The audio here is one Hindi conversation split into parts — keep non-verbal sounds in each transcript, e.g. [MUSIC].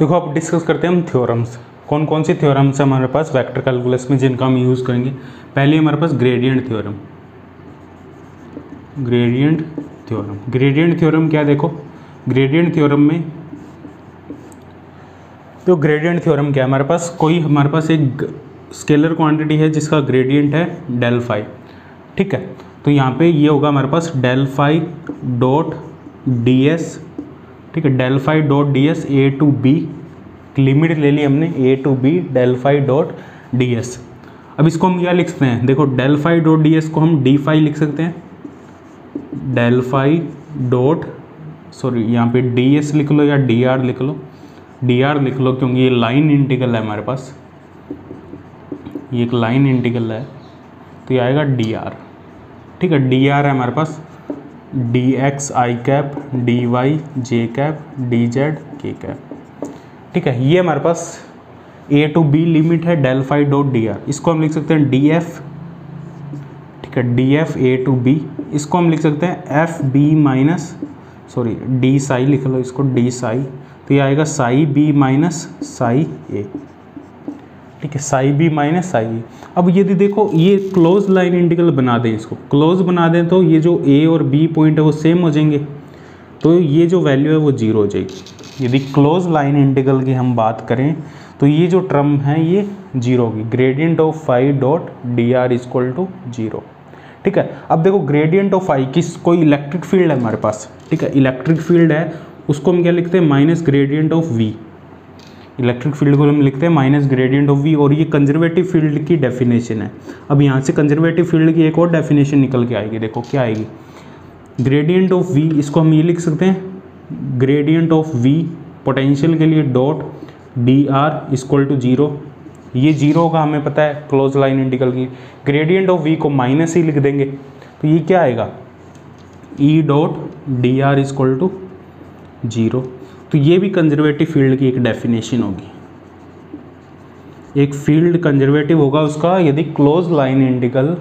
देखो, अब डिस्कस करते हैं हम थ्योरम्स कौन कौन सी थ्योरम्स है हमारे पास? वेक्टर कैलकुलस में जिनका हम यूज़ करेंगे। पहले हमारे पास gradient theorem gradient theorem gradient theorem क्या देखो? ग्रेडियंट थ्योरम में तो ग्रेडियंट थ्योरम क्या है? हमारे पास कोई, हमारे पास एक स्केलर क्वांटिटी है जिसका ग्रेडियंट है डेल फाइव ठीक है? तो यहाँ पे ये होगा हमारे पास del phi dot D S ठीक है del phi dot D S A to B limit ले ली हमने A to B del phi dot D S अब इसको हम क्या लिख सकते हैं? देखो del phi dot D S को हम डी फाई लिख सकते हैं। डेल फाई डॉट सॉरी यहाँ पे डी एस लिख लो या डी आर लिख लो। डी आर लिख लो क्योंकि ये लाइन इंटीग्रल है हमारे पास। ये एक लाइन इंटीग्रल है। तो ये आएगा डी आर ठीक है डी आर है हमारे पास। D X I cap D Y J cap D Z K cap ठीक है, ये हमारे पास ए टू बी लिमिट है del phi dot D R इसको हम लिख सकते हैं डी एफ़ ठीक है D F A to B इसको हम लिख सकते हैं F B minus sorry D psi लिख लो इसको डी साई तो ये आएगा psi B minus psi A ठीक है psi B minus psi A अब यदि देखो, ये क्लोज लाइन इंटीग्रल बना दें इसको। क्लोज बना दें तो ये जो ए और बी पॉइंट है वो सेम हो जाएँगे। तो ये जो वैल्यू है वो ज़ीरो हो जाएगी। यदि क्लोज लाइन इंटीग्रल की हम बात करें तो ये जो टर्म है, ये ज़ीरो होगी। Gradient of phi dot D R equal to zero ठीक है? अब देखो ग्रेडियंट ऑफ़ फाइव किस कोई इलेक्ट्रिक फ़ील्ड है हमारे पास। ठीक है? इलेक्ट्रिक फ़ील्ड है, उसको हम क्या लिखते हैं? Minus gradient of V electric field को हम लिखते हैं माइनस ग्रेडियंट ऑफ़ वी और ये कंजर्वेटिव फ़ील्ड की डेफिनेशन है। अब यहाँ से कंजर्वेटिव फ़ील्ड की एक और डेफिनेशन निकल के आएगी, देखो क्या आएगी। ग्रेडियंट ऑफ़ वी इसको हम ये लिख सकते हैं। ग्रेडियंट ऑफ़ वी पोटेंशियल के लिए dot D R equal to zero ये ज़ीरो का हमें पता है क्लोज लाइन इंटीग्रल की ग्रेडियंट ऑफ़ वी को माइनस ही लिख देंगे। तो ये क्या आएगा? E dot D R equal to zero तो ये भी कंजर्वेटिव फ़ील्ड की एक डेफिनेशन होगी। एक फ़ील्ड कंजर्वेटिव होगा उसका यदि क्लोज लाइन इंटीग्रल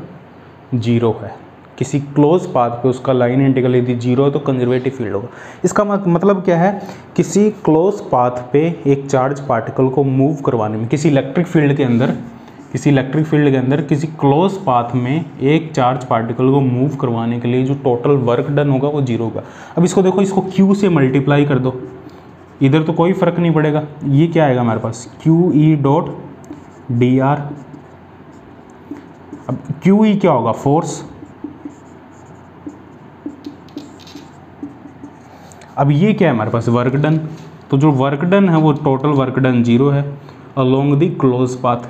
ज़ीरो है। किसी क्लोज पाथ पे उसका लाइन इंटीग्रल यदि ज़ीरो है तो कंजर्वेटिव फ़ील्ड होगा। इसका मतलब क्या है? किसी क्लोज पाथ पे एक चार्ज पार्टिकल को मूव करवाने में, किसी इलेक्ट्रिक फ़ील्ड के अंदर, किसी इलेक्ट्रिक फ़ील्ड के अंदर किसी क्लोज पाथ में एक चार्ज पार्टिकल को मूव करवाने के लिए जो टोटल वर्क डन होगा वो ज़ीरो होगा। अब इसको देखो, इसको क्यू से मल्टीप्लाई कर दो। इधर तो कोई फ़र्क नहीं पड़ेगा। ये क्या आएगा हमारे पास? Q E dot D R अब क्यू ई क्या होगा? फोर्स। अब ये क्या है हमारे पास? वर्क डन तो जो वर्क डन है, वो टोटल वर्क डन ज़ीरो है अलोंग दी क्लोज पाथ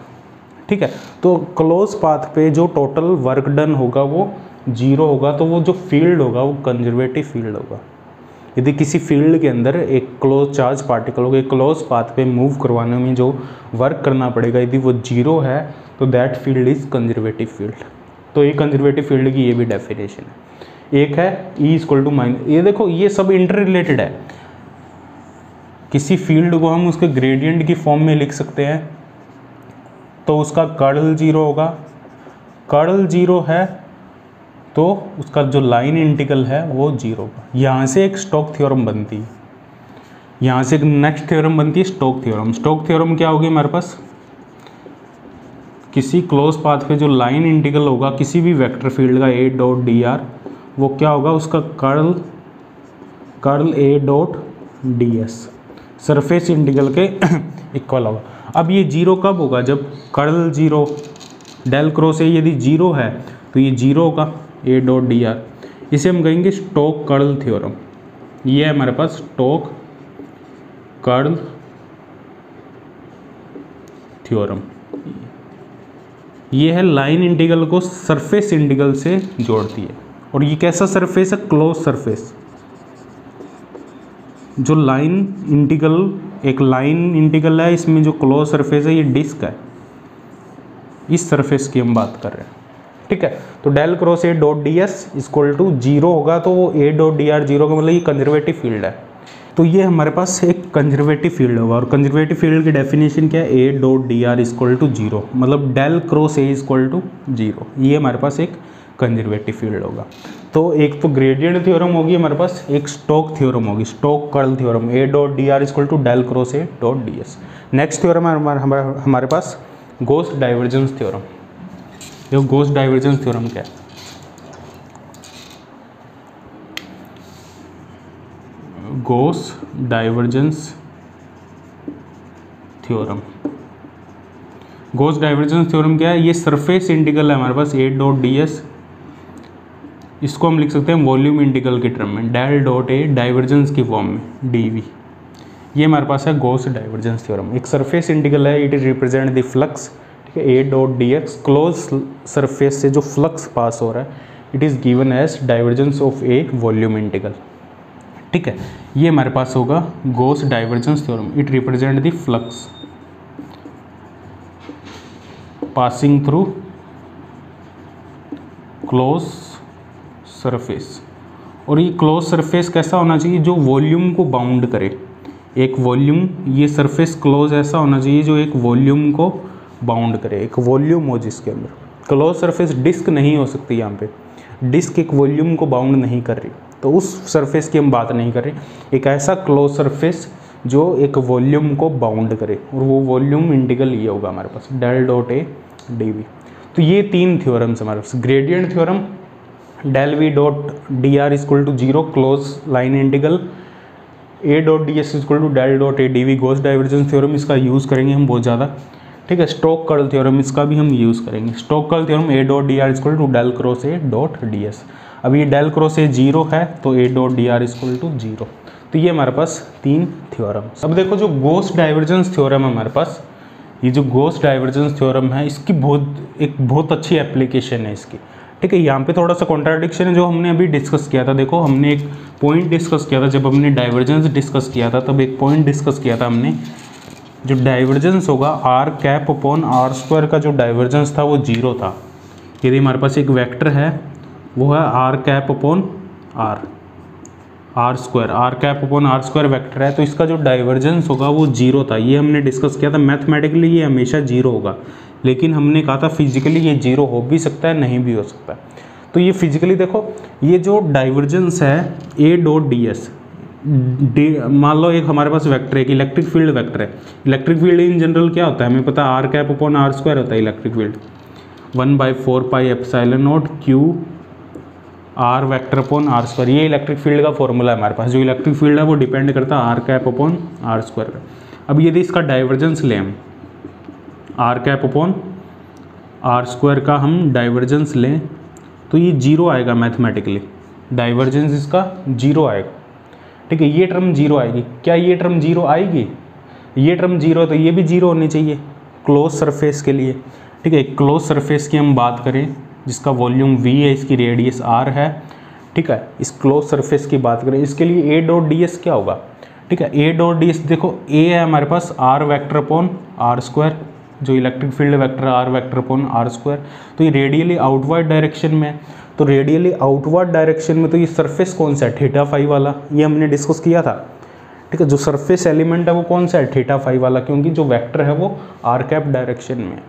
ठीक है? तो क्लोज पाथ पे जो टोटल वर्क डन होगा, वो ज़ीरो होगा तो वो जो फ़ील्ड होगा, वो कंजर्वेटिव फ़ील्ड होगा। यदि किसी फ़ील्ड के अंदर एक क्लोज चार्ज पार्टिकल को, एक क्लोज पाथ पे मूव करवाने में जो वर्क करना पड़ेगा, यदि वो ज़ीरो है तो that field is conservative field तो ये कंजर्वेटिव फ़ील्ड की ये भी डेफिनेशन है. एक है ई इक्वल टू माइन ये देखो, ये सब इंटर रिलेटेड है. किसी फ़ील्ड को हम उसके ग्रेडियंट की फॉर्म में लिख सकते हैं तो उसका कर्ल ज़ीरो होगा. कर्ल ज़ीरो है तो उसका जो लाइन इंटीग्रल है वो ज़ीरो होगा यहाँ से एक स्टोक थ्योरम बनती है। यहाँ से एक नेक्स्ट थ्योरम बनती है, स्टोक थ्योरम। स्टोक थ्योरम क्या होगी हमारे पास? किसी क्लोज पाथ पे जो लाइन इंटीग्रल होगा, किसी भी वेक्टर फ़ील्ड का ए डॉट डी आर वो क्या होगा? उसका curl curl A dot D S surface integral के [COUGHS] इक्वल होगा। अब ये ज़ीरो कब होगा? जब curl zero, del cross A यदि ज़ीरो है तो ये ज़ीरो होगा। ए डॉट डी आर इसे हम कहेंगे स्टोक कर्ल थ्योरम ये है हमारे पास स्टोक कर्ल थ्योरम ये है लाइन इंटीग्रल को सरफेस इंटीग्रल से जोड़ती है. और ये कैसा सरफेस है? क्लोज सरफेस जो लाइन इंटीग्रल एक लाइन इंटीग्रल है, इसमें जो क्लोज सरफेस है, ये डिस्क है. इस सरफेस की हम बात कर रहे हैं. ठीक है? तो del cross A dot D S equal to zero होगा तो A dot D R zero का मतलब ये कंजर्वेटिव फ़ील्ड है। तो ये हमारे पास एक कंजर्वेटिव फ़ील्ड होगा और कंजर्वेटिव फ़ील्ड की डेफिनेशन क्या है? A dot D R equal to zero मतलब del cross A equal to zero ये हमारे पास एक कंजर्वेटिव फ़ील्ड होगा। तो एक तो ग्रेडियंट थ्योरम होगी हमारे पास, एक स्टोक थ्योरम होगी Stoke curl theorem A dot D R equal to del cross A dot D S next theorem है हमारे हमारे पास गोस डाइवर्जेंस थ्योरम ये गोस डाइवर्जेंस थ्योरम क्या है? Gauss divergence theorem Gauss divergence theorem क्या है? ये सरफेस इंटीग्रल है हमारे पास ए डॉट डी एस इसको हम लिख सकते हैं वॉल्यूम इंटीग्रल के टर्म में डेल डॉट ए डाइवर्जेंस की फॉर्म में डी वी ये हमारे पास है गोस डाइवर्जेंस थ्योरम एक सरफेस इंटीग्रल है it is represent the flux ठीक है A dot D X close surface से जो फ्लक्स पास हो रहा है it is given as divergence of A volume integral ठीक है, ये हमारे पास होगा Gauss divergence theorem it represent the flux passing through close surface और ये क्लोज सरफेस कैसा होना चाहिए? जो वॉल्यूम को बाउंड करे. एक वॉल्यूम ये सरफेस क्लोज ऐसा होना चाहिए जो एक वॉल्यूम को बाउंड करे, एक वॉल्यूम हो जिसके अंदर। क्लोज सरफेस डिस्क नहीं हो सकती यहाँ पे। डिस्क एक वॉल्यूम को बाउंड नहीं कर रही। तो उस सरफेस की हम बात नहीं कर रहे। एक ऐसा क्लोज सरफेस जो एक वॉल्यूम को बाउंड करे। और वो वॉल्यूम इंटीग्रल ये होगा हमारे पास del dot A D V तो ये तीन थ्योरम्स हमारे पास। Gradient theorem del V dot D R equal to zero close line integral A dot D S equal to del dot A D V Gauss divergence theorem इसका यूज़ करेंगे हम बहुत ज़्यादा। ठीक है स्टोक कर्ल थ्योरम इसका भी हम यूज़ करेंगे। Stoke curl theorem A dot D R equal to del cross A dot D S अब ये डेल क्रॉस ए ज़ीरो है तो A dot D R equal to zero तो ये हमारे पास तीन थ्योरम अब देखो जो गोस डाइवर्जेंस थ्योरम है हमारे पास, ये जो गोस डाइवर्जेंस थ्योरम है, इसकी बहुत, एक बहुत अच्छी एप्लीकेशन है इसकी। ठीक है, यहाँ पे थोड़ा सा कॉन्ट्राडिक्शन है जो हमने अभी डिस्कस किया था। देखो, हमने एक पॉइंट डिस्कस किया था। जब हमने डाइवर्जेंस डिस्कस किया था, तब एक पॉइंट डिस्कस किया था हमने। जो डाइवर्जेंस होगा R cap upon R square का जो डाइवर्जेंस था, वो ज़ीरो था। यदि हमारे पास एक वेक्टर है, वो है R cap upon R R square R cap upon R square vector है तो इसका जो डाइवर्जेंस होगा, वो ज़ीरो था। ये हमने डिस्कस किया था मैथमेटिकली ये हमेशा ज़ीरो होगा। लेकिन हमने कहा था फिजिकली ये ज़ीरो हो भी सकता है, नहीं भी हो सकता है। तो ये फिजिकली देखो, ये जो डाइवर्जेंस है ए डॉट डी एस मान लो एक हमारे पास वेक्टर है, एक इलेक्ट्रिक फ़ील्ड वेक्टर है। इलेक्ट्रिक फ़ील्ड इन जनरल क्या होता है? हमें पता R cap upon R square होता है electric field one by four pi epsilon naught Q R vector upon R square ये इलेक्ट्रिक फ़ील्ड का फॉर्मूला है हमारे पास। जो इलेक्ट्रिक फ़ील्ड है, वो डिपेंड करता है R cap upon R square अब यदि इसका डाइवर्जेंस लें हम R cap upon R square का हम डाइवर्जेंस लें तो ये ज़ीरो आएगा मैथमेटिकली डाइवर्जेंस इसका ज़ीरो आएगा। ठीक है, ये टर्म ज़ीरो आएगी। क्या ये टर्म ज़ीरो आएगी? ये टर्म ज़ीरो है तो ये भी ज़ीरो होनी चाहिए क्लोज सरफेस के लिए। ठीक है क्लोज सरफेस की हम बात करें, जिसका वॉल्यूम वी है, इसकी रेडियस आर है। ठीक है, इस क्लोज सरफेस की बात करें, इसके लिए ए डॉट डी एस क्या होगा? ठीक है ए डॉट डी एस देखो ए है हमारे पास R vector upon R square जो electric field vector R vector upon R square तो ये रेडियली आउटवर्ड डायरेक्शन में है। तो रेडियली आउटवर्ड डायरेक्शन में तो ये सरफेस कौन सा है? थीटा फाइव वाला। ये हमने डिस्कस किया था। ठीक है, जो सरफेस एलिमेंट है वो कौन सा है? थीटा फाइव वाला, क्योंकि जो वेक्टर है वो आर कैप डायरेक्शन में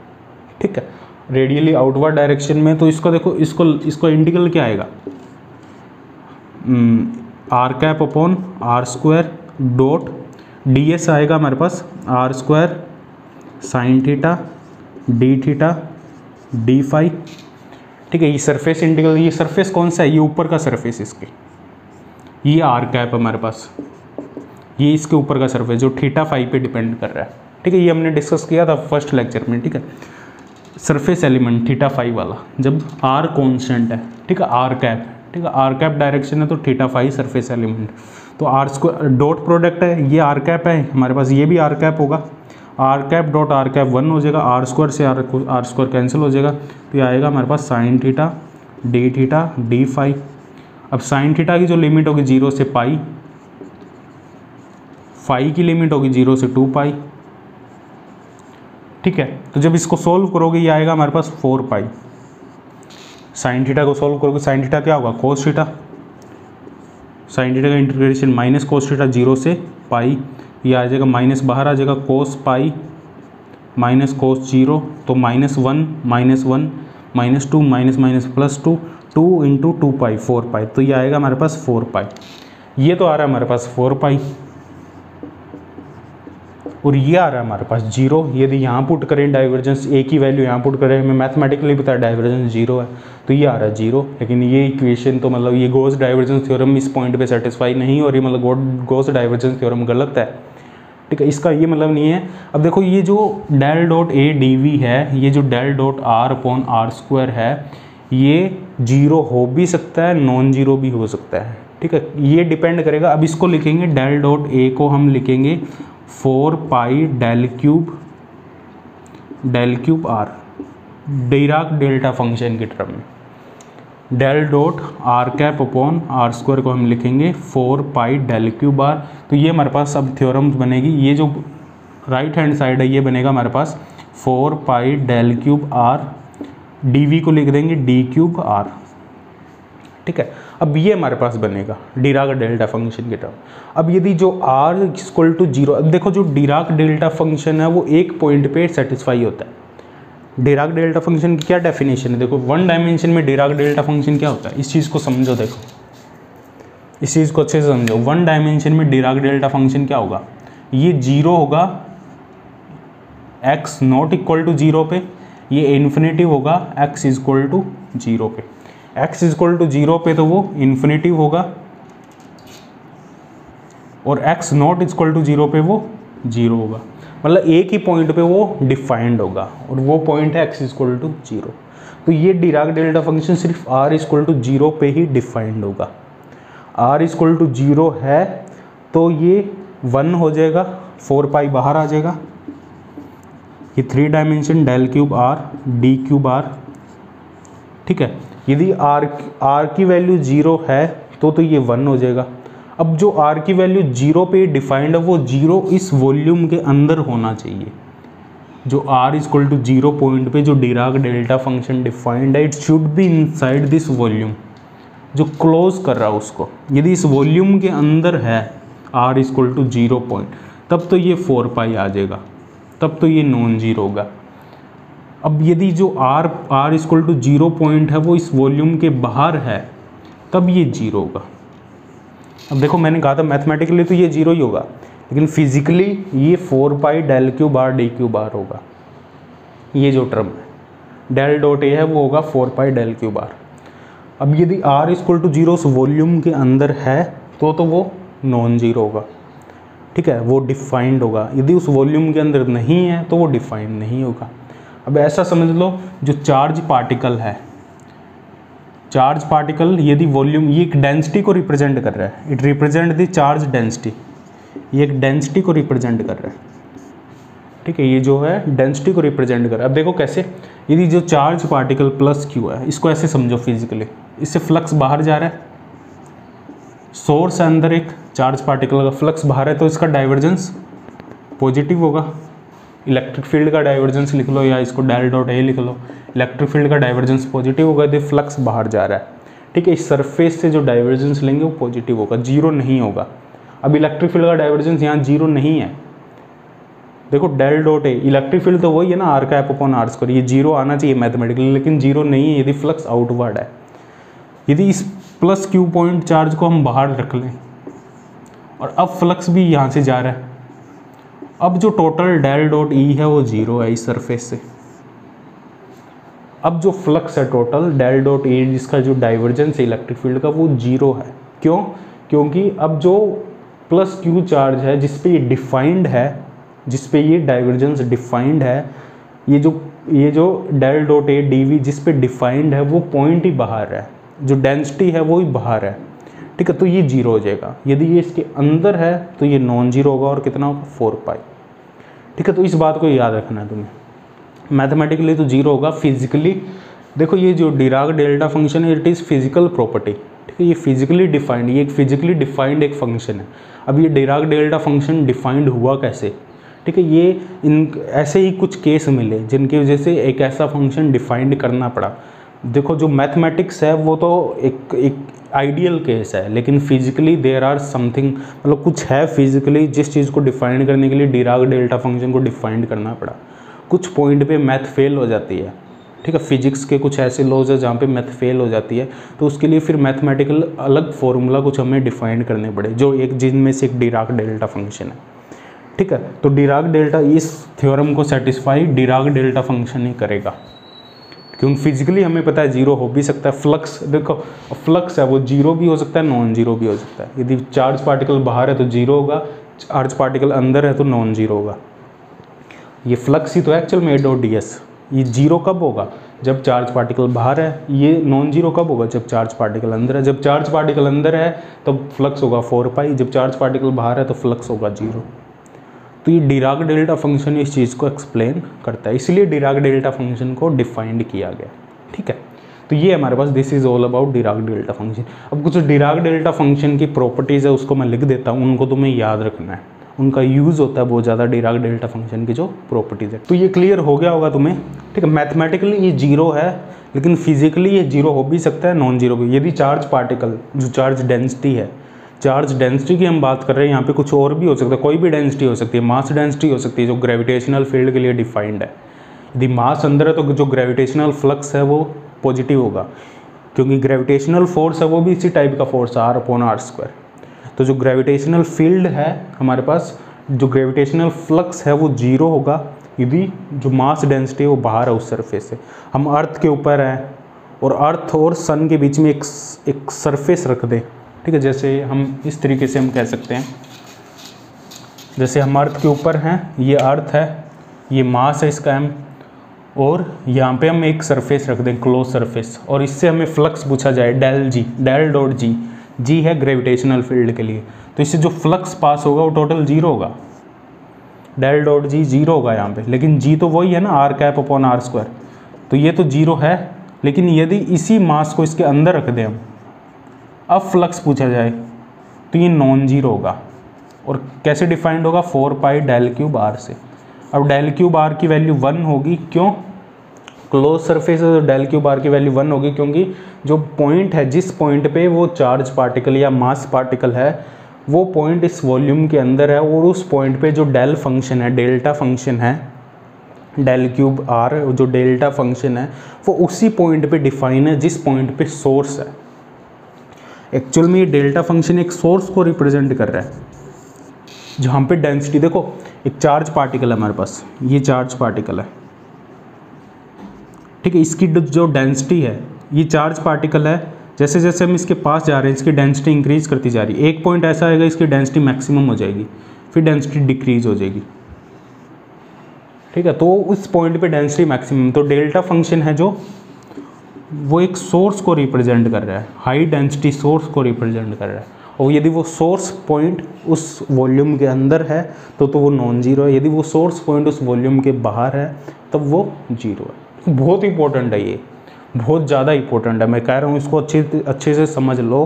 ठीक है रेडियली आउटवर्ड डायरेक्शन में तो इसको देखो, इसको इसको इंटीग्रल क्या आएगा? R cap upon R square dot D S आएगा हमारे पास। R square sine theta D theta D phi ठीक है, ये सरफेस इंटीग्रल ये सरफेस कौन सा है? ये ऊपर का सरफेस इसके। ये आर कैप हमारे पास। ये इसके ऊपर का सरफेस जो थीटा फाइव पे डिपेंड कर रहा है। ठीक है, ये हमने डिस्कस किया था फ़र्स्ट लेक्चर में, ठीक है? सरफेस एलिमेंट थीटा फाइव वाला, जब आर कॉन्स्टेंट है, ठीक है आर कैप ठीक है आर कैप डायरेक्शन है तो थीटा फाइव सरफेस एलिमेंट तो आर स्क्वायर डॉट प्रोडक्ट है, ये आर कैप है, हमारे पास ये भी आर कैप होगा। R cap dot R cap one हो जाएगा आर स्क्वायर से आर आर स्क्वायर कैंसिल हो जाएगा। तो ये आएगा हमारे पास sine theta D theta D five अब साइन थीटा की जो लिमिट होगी ज़ीरो से पाई फाइव की लिमिट होगी ज़ीरो से टू पाई ठीक है तो जब इसको सोल्व करोगे, ये आएगा हमारे पास फोर पाई साइन थीटा को सोल्व करोगे साइन थीटा क्या होगा? कोस थीटा साइन थीटा का integration minus cos theta zero से पाई ये आ जाएगा माइनस बाहर आ जाएगा cos pi, minus cos zero तो minus one minus one, minus two, minus minus plus two two into two pi, four pi तो ये आएगा हमारे पास फोर पाई। ये तो आ रहा है हमारे पास फोर पाई। और ये आ रहा है हमारे पास ज़ीरो। यदि यहाँ पुट करें डाइवर्जेंस ए की वैल्यू यहाँ पुट करें, हमें मैथमेटिकली पता है डाइवर्जेंस ज़ीरो है तो ये आ रहा है ज़ीरो। लेकिन ये इक्वेशन तो मतलब ये गोस डाइवर्जेंस थ्योरम इस पॉइंट पे सेटिस्फाई नहीं हो रही मतलब गोस डाइवर्जेंस थ्योरम गलत है। ठीक है, इसका ये मतलब नहीं है। अब देखो, ये जो del dot A D V है, ये जो del dot R upon R square है, ये ज़ीरो हो भी सकता है नॉन ज़ीरो भी हो सकता है। ठीक है, ये डिपेंड करेगा। अब इसको लिखेंगे डेल डॉट ए को हम लिखेंगे four pi del cube del cube R, Dirac delta function के टर्म। में del dot R cap upon R square को हम लिखेंगे four pi del cube R. तो ये हमारे पास अब थ्योरम बनेगी। ये जो राइट हैंड साइड है, ये बनेगा हमारे पास four pi del cube R. D V को लिख देंगे डी क्यूब आर। ठीक है? अब ये हमारे पास बनेगा डिराक डेल्टा फ़ंक्शन के टर्म। अब यदि जो आर इक्वल टू ज़ीरो देखो जो डिराक डेल्टा फ़ंक्शन है, वो एक पॉइंट पे सेटिस्फाई होता है। डिराक डेल्टा फ़ंक्शन की क्या डेफिनेशन है? देखो वन डायमेंशन में डिराक डेल्टा फ़ंक्शन क्या होता है? इस चीज़ को समझो, देखो। इस चीज़ को अच्छे से समझो। वन डायमेंशन में डिराक डेल्टा फ़ंक्शन क्या होगा? ये ज़ीरो होगा X not equal to zero पे, ये इन्फिनेटिव होगा X is equal to zero पे। एक्स इक्वल टू ज़ीरो पे तो वो इन्फिनेटिव होगा। और X not equal to zero पे वो ज़ीरो होगा। मतलब एक ही पॉइंट पे वो डिफाइंड होगा और वो पॉइंट है एक्स इक्वल टू ज़ीरो तो ये डिराक डेल्टा फ़ंक्शन सिर्फ़ आर इक्वल टू ज़ीरो पे ही डिफाइंड होगा। आर इक्वल टू ज़ीरो है तो ये वन हो जाएगा फोर पाई बाहर आ जाएगा। ये three dimension del cube R D cube R ठीक है? यदि आर आर की वैल्यू ज़ीरो है तो तो ये वन हो जाएगा। अब जो आर की वैल्यू ज़ीरो पे डिफाइंड है, वो ज़ीरो इस वॉल्यूम के अंदर होना चाहिए। जो R equal to zero point पे जो डिराक डेल्टा फ़ंक्शन डिफाइंड है it should be inside this volume जो क्लोज कर रहा है उसको, यदि इस वॉल्यूम के अंदर है R equal to zero point तब तो ये फोर पाई आ जाएगा। तब तो ये नॉन ज़ीरो होगा। अब यदि जो R R equal to zero point है, वो इस वॉल्यूम के बाहर है, तब ये ज़ीरो होगा। अब देखो, मैंने कहा था मैथमेटिकली तो ये ज़ीरो ही होगा, लेकिन फिजिकली ये four pi del Q bar D Q bar होगा। ये जो टर्म है डेल डॉट ए है, वो होगा four pi del Q bar अब यदि आर इक्वल टू ज़ीरो उस वॉल्यूम के अंदर है तो तो वो नॉन ज़ीरो होगा। ठीक है, वो डिफाइंड होगा। यदि उस वॉल्यूम के अंदर नहीं है तो वो डिफाइंड नहीं होगा। अब ऐसा समझ लो जो चार्ज पार्टिकल है। चार्ज पार्टिकल यदि वॉल्यूम ये एक डेंसिटी को रिप्रेजेंट कर रहा है। It represent the charge density ये एक डेंसिटी को रिप्रेजेंट कर रहा है। ठीक है, ये जो है डेंसिटी को रिप्रेजेंट कर रहा है। अब देखो कैसे, यदि जो चार्ज पार्टिकल प्लस क्यू है, इसको ऐसे समझो फिजिकली इससे फ्लक्स बाहर जा रहा है। सोर्स अंदर एक चार्ज पार्टिकल का फ्लक्स बाहर है तो इसका डाइवर्जेंस पॉजिटिव होगा। इलेक्ट्रिक फ़ील्ड का डाइवर्जेंस लिख लो या इसको डेल डॉट ए लिख लो इलेक्ट्रिक फ़ील्ड का डाइवर्जेंस पॉजिटिव होगा यदि फ्लक्स बाहर जा रहा है। ठीक है, इस सरफेस से जो डाइवर्जेंस लेंगे वो पॉजिटिव होगा ज़ीरो नहीं होगा। अब इलेक्ट्रिक फ़ील्ड का डाइवर्जेंस यहाँ ज़ीरो नहीं है। देखो del dot A electric field तो वही है ना आर का एप अपॉन आर स्क्वायर ये ज़ीरो आना चाहिए मैथमेटिकली लेकिन ज़ीरो नहीं है, यदि फ्लक्स आउटवर्ड है। यदि इस प्लस क्यू पॉइंट चार्ज को हम बाहर रख लें, और अब फ्लक्स भी यहाँ से जा रहा है अब जो टोटल डेल डॉट ई है वो ज़ीरो है इस सरफेस से। अब जो फ्लक्स है टोटल डेल डॉट ई जिसका जो डाइवर्जेंस है इलेक्ट्रिक फ़ील्ड का वो ज़ीरो है। क्यों? क्योंकि अब जो प्लस क्यू चार्ज है, जिस पे ये डिफाइंड है, जिस पे ये डाइवर्जेंस डिफाइंड है, ये जो ये जो del dot A D V जिस पे डिफाइंड है, वो पॉइंट ही बाहर है। जो डेंसिटी है, वो ही बाहर है। ठीक है तो ये ज़ीरो हो जाएगा। यदि ये इसके अंदर है तो ये नॉन ज़ीरो होगा और कितना होगा? फोर पाई ठीक है तो इस बात को याद रखना है तुम्हें। मैथमेटिकली तो ज़ीरो होगा फिजिकली देखो, ये जो डिराग डेल्टा फ़ंक्शन है इट इज़ फ़िज़िकल प्रॉपर्टी ठीक है, ये फिजिकली डिफाइंड ये एक फिजिकली डिफाइंड एक फ़ंक्शन है। अब ये डिराग डेल्टा फ़ंक्शन डिफाइंड हुआ कैसे? ठीक है, ये इन, ऐसे ही कुछ केस मिले, जिनकी वजह से एक ऐसा फ़ंक्शन डिफाइंड करना पड़ा। देखो, जो मैथमेटिक्स है, वो तो एक एक आइडियल केस है, लेकिन फिजिकली देर आर समथिंग मतलब कुछ है फिजिकली जिस चीज़ को डिफाइन करने के लिए डिराग डेल्टा फ़ंक्शन को डिफाइंड करना पड़ा। कुछ पॉइंट पे मैथ फेल हो जाती है, ठीक है? फिजिक्स के कुछ ऐसे लॉज है जहाँ पे मैथ फेल हो जाती है तो उसके लिए फिर मैथमेटिकल अलग फॉर्मूला कुछ हमें डिफाइन करने पड़े, जो एक जिनमें से एक डिराक डेल्टा फ़ंक्शन है, ठीक है? तो डिराग डेल्टा इस थ्योरम को सेटिस्फाई डिराग डेल्टा फ़ंक्शन ही करेगा। क्योंकि फिजिकली हमें पता है ज़ीरो हो भी सकता है फ्लक्स देखो फ्लक्स है, वो ज़ीरो भी हो सकता है नॉन ज़ीरो भी हो सकता है। यदि चार्ज पार्टिकल बाहर है तो ज़ीरो होगा चार्ज पार्टिकल अंदर है तो नॉन ज़ीरो होगा। ये फ्लक्स ही तो एक्चुअल में ए डॉट डी एस ये ज़ीरो कब होगा? जब चार्ज पार्टिकल बाहर है, ये नॉन ज़ीरो कब होगा? जब चार्ज पार्टिकल अंदर है। जब चार्ज पार्टिकल अंदर है तो फ्लक्स होगा फोर पाई जब चार्ज पार्टिकल बाहर है तो फ्लक्स होगा ज़ीरो तो ये डिराग डेल्टा फ़ंक्शन इस चीज़ को एक्सप्लेन करता है। इसलिए डिराग डेल्टा फ़ंक्शन को डिफाइंड किया गया, ठीक है? तो ये हमारे पास this is all about Dirac delta function अब कुछ डिराग डेल्टा फ़ंक्शन की प्रॉपर्टीज़ है, उसको मैं लिख देता हूँ, उनको तुम्हें याद रखना है। उनका यूज़ होता है बहुत ज़्यादा डिराग डेल्टा फ़ंक्शन की जो प्रॉपर्टीज़ है। तो ये क्लियर हो गया होगा तुम्हें, ठीक है? मैथमेटिकली ये ज़ीरो है, लेकिन फिजिकली ये ज़ीरो हो भी सकता है नॉन ज़ीरो भी यदि चार्ज पार्टिकल जो चार्ज डेंसिटी है चार्ज डेंसिटी की हम बात कर रहे हैं, यहाँ पे कुछ और भी हो सकता है, कोई भी डेंसिटी हो सकती है मास डेंसिटी हो सकती है, जो ग्रेविटेशनल फ़ील्ड के लिए डिफाइंड है। यदि मास अंदर है तो जो ग्रेविटेशनल फ्लक्स है, वो पॉजिटिव होगा। क्योंकि ग्रेविटेशनल फोर्स है, वो भी इसी टाइप का फोर्स है आर अपॉन आर स्क्वायर तो जो ग्रेविटेशनल फ़ील्ड है हमारे पास, जो ग्रेविटेशनल फ्लक्स है, वो ज़ीरो होगा। यदि जो मास डेंसिटी है, वो बाहर है, उस सरफेस से। हम अर्थ के ऊपर हैं, और अर्थ और सन के बीच में एक एक सरफेस रख दें। ठीक है, जैसे हम इस तरीके से हम कह सकते हैं। जैसे हम अर्थ के ऊपर हैं, ये अर्थ है, ये मास है इसका एम और यहाँ पे हम एक सरफेस रख दें क्लोज सरफेस और इससे हमें फ्लक्स पूछा जाए del G del dot G G है ग्रेविटेशनल फ़ील्ड के लिए। तो इससे जो फ्लक्स पास होगा, वो टोटल ज़ीरो होगा। डेल डॉट जी ज़ीरो होगा यहाँ पे। लेकिन जी तो वही है ना R cap upon R square तो ये तो ज़ीरो है, लेकिन यदि इसी मास को इसके अंदर रख दें हम अब फ्लक्स पूछा जाए तो ये नॉन ज़ीरो होगा। और कैसे डिफाइंड होगा? Four pi del cube R से। अब डेल क्यूब आर की वैल्यू वन होगी, क्यों? क्लोज सरफेस है तो डेल क्यूब आर की वैल्यू वन होगी, क्योंकि जो पॉइंट है, जिस पॉइंट पे वो चार्ज पार्टिकल या मास पार्टिकल है, वो पॉइंट इस वॉल्यूम के अंदर है, और उस पॉइंट पे जो डेल फ़ंक्शन है डेल्टा फ़ंक्शन है डेल क्यूब आर जो डेल्टा फ़ंक्शन है, वो उसी पॉइंट पे डिफाइन है, जिस पॉइंट पे सोर्स है। एक्चुअल में ये डेल्टा फ़ंक्शन एक सोर्स को रिप्रेजेंट कर रहा है। जहाँ पे डेंसिटी, देखो, एक चार्ज पार्टिकल है हमारे पास, ये चार्ज पार्टिकल है। ठीक है, इसकी जो डेंसिटी है, ये चार्ज पार्टिकल है जैसे जैसे हम इसके पास जा रहे हैं, इसकी डेंसिटी इंक्रीज करती जा रही है। एक पॉइंट ऐसा आएगा, इसकी डेंसिटी मैक्सिमम हो जाएगी, फिर डेंसिटी डिक्रीज हो जाएगी। ठीक है तो उस पॉइंट पे डेंसिटी मैक्सिमम तो डेल्टा फ़ंक्शन है जो वो एक सोर्स को रिप्रेजेंट कर रहा है हाई डेंसिटी सोर्स को रिप्रेजेंट कर रहा है। और यदि वो सोर्स पॉइंट उस वॉल्यूम के अंदर है तो तो वो नॉन ज़ीरो है। यदि वो सोर्स पॉइंट उस वॉल्यूम के बाहर है, तब वो ज़ीरो है। बहुत इंपॉर्टेंट है ये। बहुत ज़्यादा इंपॉर्टेंट है। मैं कह रहा हूँ, इसको अच्छे अच्छे से समझ लो।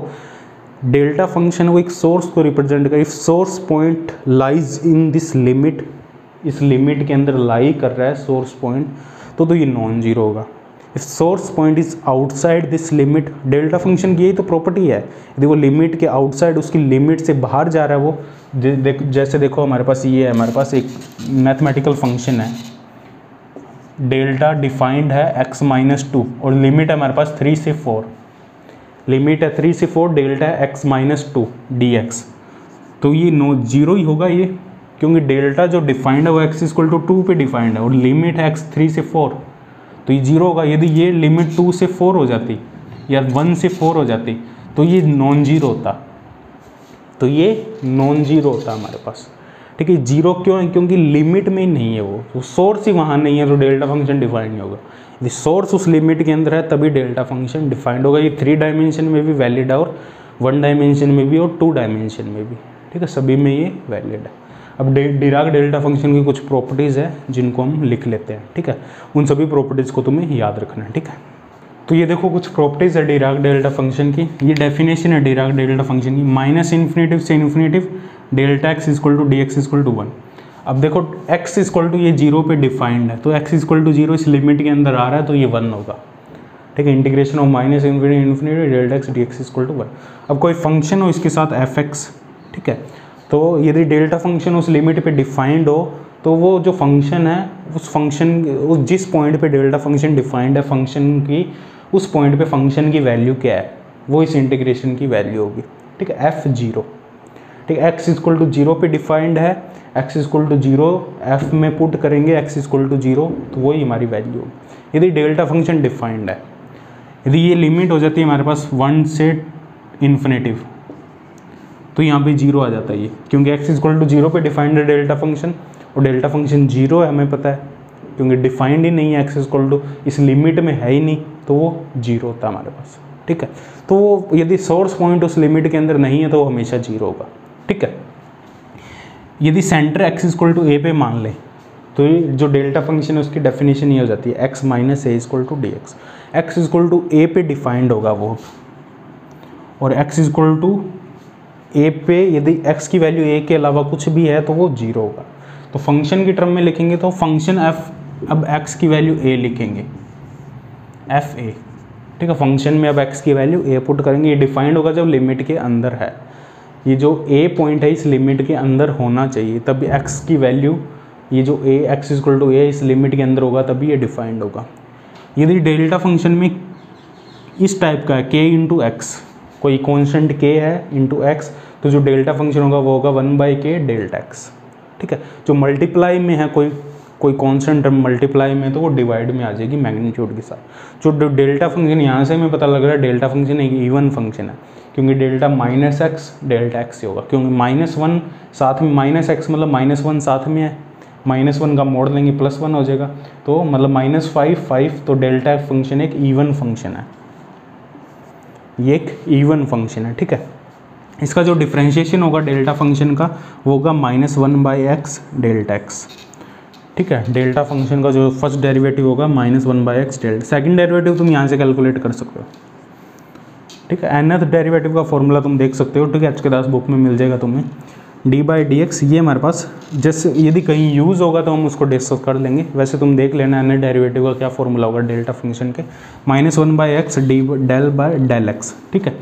डेल्टा फ़ंक्शन वो एक सोर्स को रिप्रेजेंट कर, if source point lies in this limit इस लिमिट के अंदर लाई कर रहा है सोर्स पॉइंट तो तो ये नॉन ज़ीरो होगा। If source point is outside this limit delta function की यही तो प्रॉपर्टी है। यदि वो लिमिट के आउटसाइड उसकी लिमिट से बाहर जा रहा है वो देख, जैसे देखो हमारे पास ये है, हमारे पास एक मैथमेटिकल फ़ंक्शन है। डेल्टा डिफाइंड है एक्स माइनस टू और लिमिट है हमारे पास थ्री से फोर लिमिट है थ्री से फोर डेल्टा है X minus two D X तो ये नो ज़ीरो ही होगा ये, क्योंकि डेल्टा जो डिफाइंड है वो एक्स इक्वल टू टू पे डिफाइंड है और लिमिट है एक्स थ्री से फोर तो ये ज़ीरो होगा। यदि ये लिमिट टू से फोर हो जाती, या वन से फोर हो जाती तो ये नॉन ज़ीरो होता। तो ये नॉन ज़ीरो होता हमारे पास। ठीक है ज़ीरो क्यों है? क्योंकि लिमिट में नहीं है वो। तो सोर्स ही वहाँ नहीं है तो डेल्टा फ़ंक्शन डिफाइंड नहीं होगा। यदि सोर्स उस लिमिट के अंदर है, तभी डेल्टा फ़ंक्शन डिफाइंड होगा। ये थ्री डायमेंशन में भी वैलिड है, और वन डायमेंशन में भी, और टू डायमेंशन में भी। ठीक है, सभी में ये वैलिड है। अब डिराग डेल्टा फ़ंक्शन की कुछ प्रॉपर्टीज़ है, जिनको हम लिख लेते हैं, ठीक है? उन सभी प्रॉपर्टीज़ को तुम्हें याद रखना है, ठीक है? तो ये देखो कुछ प्रॉपर्टीज़ है डिराग डेल्टा फ़ंक्शन की। ये डेफिनेशन है डिराग डेल्टा फ़ंक्शन की। माइनस इन्फिनेटिव से infinitive, delta X equal to D X equal to one. अब देखो, x इक्वल टू ये ज़ीरो पे डिफाइंड है तो x इक्वल टू ज़ीरो इस लिमिट के अंदर आ रहा है तो ये वन होगा। ठीक है? Integration of minus infinity infinity delta X D X equal to one. अब कोई फ़ंक्शन हो इसके साथ एफ़ एक्स ठीक है? तो यदि डेल्टा फ़ंक्शन उस लिमिट पे डिफाइंड हो तो वो जो फ़ंक्शन है, उस फ़ंक्शन, उस जिस पॉइंट पे डेल्टा फ़ंक्शन डिफाइंड है, फ़ंक्शन की, उस पॉइंट पे फ़ंक्शन की वैल्यू क्या है, वो इस इंटीग्रेशन की वैल्यू होगी। ठीक है, एफ़ ज़ीरो। ठीक है, X is equal to zero पे डिफाइंड है, X is equal to zero, F में पुट करेंगे, X is equal to zero तो वही हमारी वैल्यू होगी। यदि डेल्टा फ़ंक्शन डिफाइंड है, यदि ये लिमिट हो जाती है हमारे पास वन से इन्फिनेटिव तो यहाँ पे ज़ीरो आ जाता है ये, क्योंकि X is equal to zero पे डिफाइंड है डेल्टा फ़ंक्शन और डेल्टा फ़ंक्शन ज़ीरो है, हमें पता है, क्योंकि डिफाइंड ही नहीं है एक्स इजक्वल टू इस लिमिट में है ही नहीं तो वो ज़ीरो होता है हमारे पास, ठीक है? तो वो यदि सोर्स पॉइंट उस लिमिट के अंदर नहीं है तो वो हमेशा ज़ीरो होगा, ठीक है? यदि centre X is equal to A पे मान ले तो ये जो डेल्टा फ़ंक्शन है, उसकी डेफिनेशन ये हो जाती है X minus A is equal to D X X is equal to A पे डिफाइंड होगा वो, और एक्स इजक्वल टू ए पे यदि एक्स की वैल्यू ए के अलावा कुछ भी है तो वो ज़ीरो होगा। तो फ़ंक्शन की टर्म में लिखेंगे तो फ़ंक्शन एफ़ अब एक्स की वैल्यू ए लिखेंगे। एफ़ ए ठीक है? फ़ंक्शन में अब एक्स की वैल्यू ए पुट करेंगे। ये डिफाइंड होगा जब लिमिट के अंदर है। ये जो ए पॉइंट है, इस लिमिट के अंदर होना चाहिए। तब एक्स की वैल्यू ये जो A X is equal to A इस लिमिट के अंदर होगा, तभी ये डिफाइंड होगा। यदि डेल्टा फ़ंक्शन में इस टाइप का है के इंटू एक्स कोई कॉन्स्टेंट के है इंटू एक्स तो जो डेल्टा फ़ंक्शन होगा वो होगा one by K delta X ठीक है? जो मल्टीप्लाई में है कोई कोई कॉन्स्टेंट टर्म मल्टीप्लाई में तो वो डिवाइड में आ जाएगी मैग्नीट्यूड के साथ। जो डेल्टा फ़ंक्शन यहाँ से हमें पता लग रहा है डेल्टा फ़ंक्शन एक इवन फ़ंक्शन है, क्योंकि delta minus X delta X से होगा, क्योंकि माइनस वन साथ में माइनस एक्स मतलब माइनस वन साथ में है। माइनस वन का मोड़ लेंगे प्लस वन हो जाएगा तो मतलब माइनस फाइव फाइव तो डेल्टा फ़ंक्शन एक ईवन फ़ंक्शन है। ये एक ईवन फ़ंक्शन है, ठीक है? इसका जो डिफ्रेंशिएशन होगा डेल्टा फ़ंक्शन का, वो होगा minus one by X delta X ठीक है? डेल्टा फ़ंक्शन का जो फ़र्स्ट डेरिवेटिव होगा minus one by X delta second derivative तुम यहाँ से कैलकुलेट कर सकते हो, ठीक है? एनथ डेरिवेटिव का फॉर्मूला तुम देख सकते हो, ठीक है? एच के दास बुक में मिल जाएगा तुम्हें। डी बाई डी एक्स, ये हमारे पास, जैसे यदि कहीं यूज़ होगा तो हम उसको डिस्कस कर लेंगे। वैसे तुम देख लेना एन डेरिवेटिव का क्या फॉर्मूला होगा डेल्टा फ़ंक्शन के। Minus one by X D del by del X ठीक है?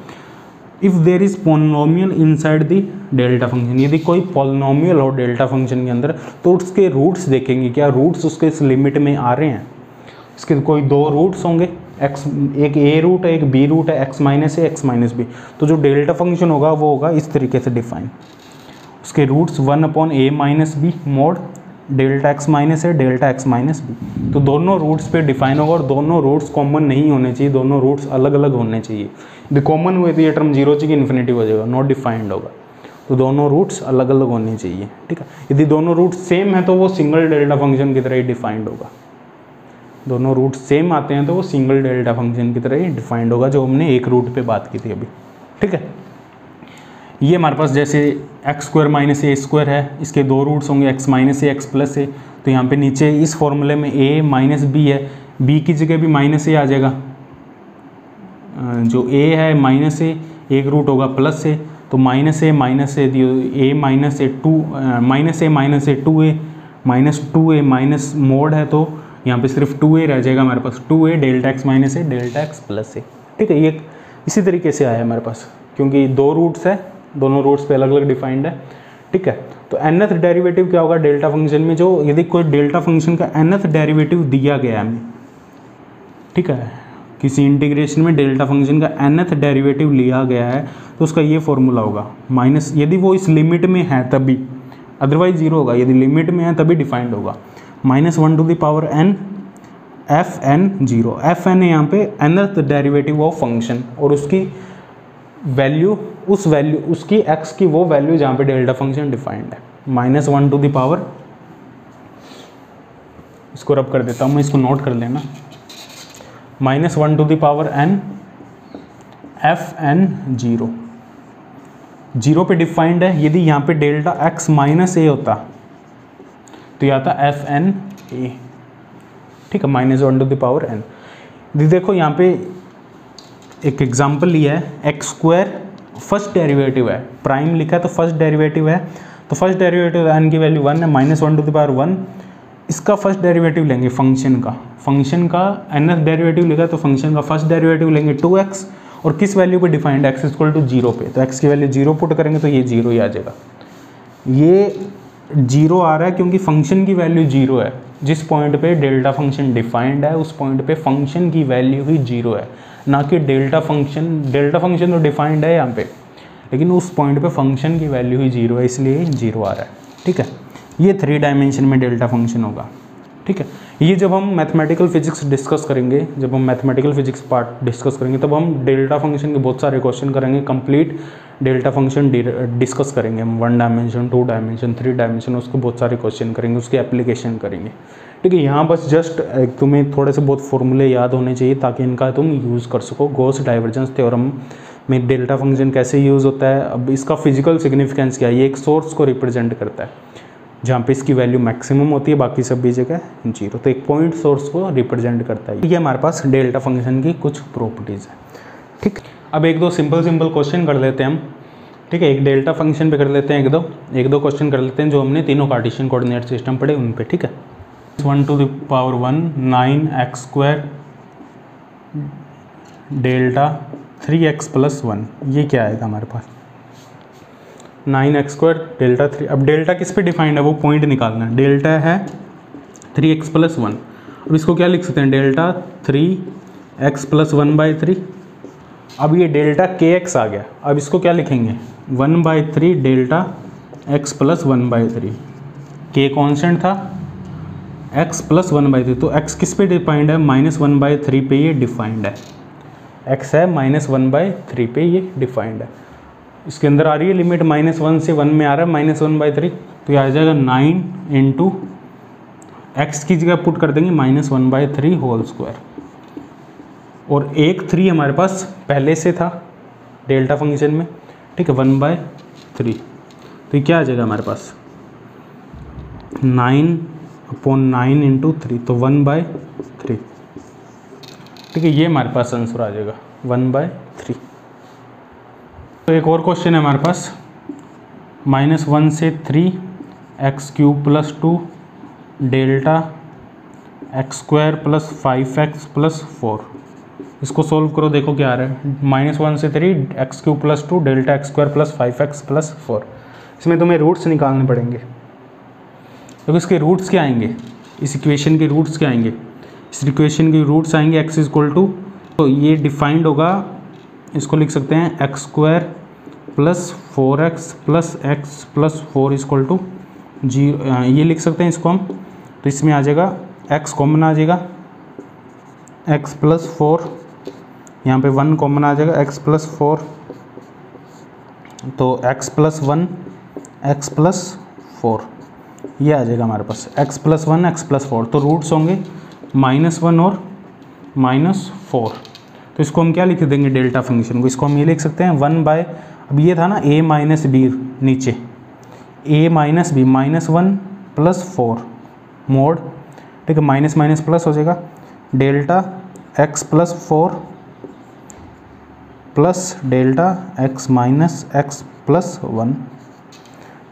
If there is polynomial inside the delta function यदि कोई पोलिनोमियल हो डेल्टा फ़ंक्शन के अंदर तो उसके रूट्स देखेंगे क्या रूट्स उसके इस लिमिट में आ रहे हैं। इसके कोई दो रूट्स होंगे एक्स एक ए रूट है, एक बी रूट है X minus A X minus B तो जो डेल्टा फ़ंक्शन होगा, वो होगा इस तरीके से डिफाइन उसके roots one upon A minus B mod delta X minus है डेल्टा एक्स माइनस बी तो दोनों रूट्स पे डिफाइन होगा और दोनों रूट्स कॉमन नहीं होने चाहिए, दोनों रूट्स अलग अलग होने चाहिए। यदि कॉमन हुए तो ये टर्म ज़ीरो चाहिए इन्फिनिटी हो जाएगा नॉट डिफाइंड होगा। तो दोनों रूट्स अलग अलग होने चाहिए, ठीक है? यदि दोनों रूट्स सेम है तो वो सिंगल डेल्टा फ़ंक्शन की तरह ही डिफाइंड होगा। दोनों रूट सेम आते हैं तो वो सिंगल डेल्टा फ़ंक्शन की तरह ही डिफाइंड होगा, जो हमने एक रूट पे बात की थी अभी, ठीक है? ये हमारे पास जैसे x square minus a square है, इसके दो रूट्स होंगे x minus a x plus a तो यहाँ पे नीचे इस फॉर्मूले में ए माइनस बी है बी की जगह भी माइनस ए आ जाएगा। जो ए है माइनस ए एक रूट होगा प्लस ए तो minus a minus a a minus a two minus a minus a two a minus two a minus mod है तो यहाँ पे सिर्फ़ टू ए रह जाएगा हमारे पास। Two a delta x minus a delta x plus a ठीक है, ये इसी तरीके से आया हमारे पास, क्योंकि दो रूट्स है दोनों रूट्स पे अलग अलग डिफाइंड है, ठीक है? तो एनथ डेरिवेटिव क्या होगा? डेल्टा फ़ंक्शन में जो यदि कोई डेल्टा फ़ंक्शन का एनथ डेरिवेटिव दिया गया है हमें ठीक है? किसी इंटीग्रेशन में डेल्टा फ़ंक्शन का एनथ डेरिवेटिव लिया गया है तो उसका ये फॉर्मूला होगा। माइनस यदि वो इस लिमिट में है तभी अदरवाइज़ ज़ीरो होगा। यदि लिमिट में है तभी डिफाइंड होगा। Minus one to the power n f n zero f n है यहाँ पे एनथ डेरिवेटिव ऑफ़ फ़ंक्शन और उसकी वैल्यू, उस वैल्यू, उसकी एक्स की वो वैल्यू जहाँ पे डेल्टा फ़ंक्शन डिफाइंड है। Minus one to the power इसको रब कर देता हूँ, मैं इसको नोट कर लेना। Minus one to the power n f n zero. Zero पे डिफाइंड है, यदि यहाँ पे डेल्टा एक्स माइनस ए होता तो यह आता एफ़ एन ए ठीक है, minus one to the power n देखो, यहाँ पे एक एग्ज़ाम्पल लिया है एक्स स्क्वायर फ़र्स्ट डेरिवेटिव है। प्राइम लिखा है तो फ़र्स्ट डेरिवेटिव है। तो फ़र्स्ट डेरिवेटिव एन की वैल्यू वन है minus one to the power one इसका फ़र्स्ट डेरिवेटिव लेंगे फ़ंक्शन का। फ़ंक्शन का एन एस डेरिवेटिव लिखा तो फ़ंक्शन का फ़र्स्ट डेरिवेटिव लेंगे टू एक्स और किस वैल्यू पे defined x equal to zero पे? तो एक्स की वैल्यू ज़ीरो पुट करेंगे तो ये ज़ीरो ही आ जाएगा। ये ज़ीरो आ रहा है क्योंकि फ़ंक्शन की वैल्यू ज़ीरो है। जिस पॉइंट पे डेल्टा फ़ंक्शन डिफाइंड है, उस पॉइंट पे फ़ंक्शन की वैल्यू ही ज़ीरो है। ना कि डेल्टा फ़ंक्शन डेल्टा फ़ंक्शन तो डिफाइंड है यहाँ पे, लेकिन उस पॉइंट पे फ़ंक्शन की वैल्यू ही ज़ीरो है, इसलिए ज़ीरो आ रहा है, ठीक है? ये थ्री डायमेंशन में डेल्टा फ़ंक्शन होगा, ठीक है? ये जब हम मैथमेटिकल फिजिक्स डिस्कस करेंगे, जब हम मैथमेटिकल फिजिक्स पार्ट डिस्कस करेंगे, तब हम डेल्टा फ़ंक्शन के बहुत सारे क्वेश्चन करेंगे कंप्लीट डेल्टा फ़ंक्शन डिस्कस करेंगे हम one dimension two dimension three dimension उसके बहुत सारे क्वेश्चन करेंगे, उसकी एप्लीकेशन करेंगे। ठीक है यहाँ बस जस्ट तुम्हें थोड़े से बहुत फॉर्मूले याद होने चाहिए ताकि इनका तुम यूज़ कर सको। गोस डाइवर्जेंस थ्योरम में डेल्टा फ़ंक्शन कैसे यूज़ होता है? अब इसका फ़िज़िकल सिग्निफिकेंस क्या है? ये एक सोर्स को रिप्रेजेंट करता है, जहाँ पे इसकी वैल्यू मैक्सिमम होती है, बाकी सब भी जगह ज़ीरो तो एक पॉइंट सोर्स को रिप्रेजेंट करता है। ये हमारे पास डेल्टा फ़ंक्शन की कुछ प्रॉपर्टीज़ है। ठीक? अब एक दो सिंपल सिंपल क्वेश्चन कर लेते हैं हम। ठीक है, एक डेल्टा फ़ंक्शन पे कर लेते हैं एक दो। एक दो क्वेश्चन कर लेते हैं जो हमने तीनों कार्टिशियन कोऑर्डिनेट सिस्टम पढ़े, उन पे। ठीक है? One to the power one nine x square delta three x plus one ये क्या आएगा हमारे पास? Nine x square delta three अब डेल्टा किस पे डिफाइंड है? वो पॉइंट निकालना है। डेल्टा है थ्री एक्स प्लस वन अब इसको क्या लिख सकते हैं? Delta three x plus one by three अब ये डेल्टा के एक्स आ गया। अब इसको क्या लिखेंगे? One by three delta x plus one by three के कॉन्सेंट था। X plus one by three तो एक्स किस पे डिफाइंड है? माइनस वन बाई थ्री पे ये डिफाइंड है। एक्स है माइनस वन बाई थ्री पे ये डिफाइंड है। इसके अंदर आ रही है लिमिट माइनस वन से वन में आ रहा है माइनस वन बाई थ्री तो ये आ जाएगा नाइन इंटू एक्स की जगह पुट कर देंगे minus one by three whole square और एक थ्री हमारे पास पहले से था डेल्टा फ़ंक्शन में, ठीक है वन बाय थ्री तो ये क्या आ जाएगा हमारे पास? Nine upon nine into three तो वन बाय थ्री ठीक है, ये हमारे पास आंसर आ जाएगा वन बाय थ्री तो एक और क्वेश्चन है हमारे पास माइनस वन से three x cube plus two delta x square plus five x plus four इसको सोल्व करो, देखो क्या आ रहा है. माइनस वन से three x cube plus two delta x square plus five x plus four इसमें तुम्हें रूट्स निकालने पड़ेंगे. तो इसके रूट्स क्या आएँगे? इस इक्वेशन के रूट्स क्या आएँगे? इस इक्वेशन के रूट्स आएँगे एक्स इक्वल टू तो ये डिफाइंड होगा। इसको लिख सकते हैं x square plus four x plus x plus four equal to जी ये लिख सकते हैं इसको हम। तो इसमें आ जाएगा एक्स कॉमन आ जाएगा एक्स प्लस फोर यहाँ पे वन कॉमन आ जाएगा एक्स प्लस फोर तो x plus one x plus four ये आ जाएगा हमारे पास। X plus one x plus four तो रूट्स होंगे माइनस वन और माइनस फोर तो इसको हम क्या लिख देंगे? डेल्टा फ़ंक्शन को। इसको हम ये लिख सकते हैं वन बाय अब ये था ना ए माइनस बी नीचे। A minus b minus one plus four mod ठीक है माइनस माइनस प्लस हो जाएगा। Delta x plus four plus delta x minus x plus one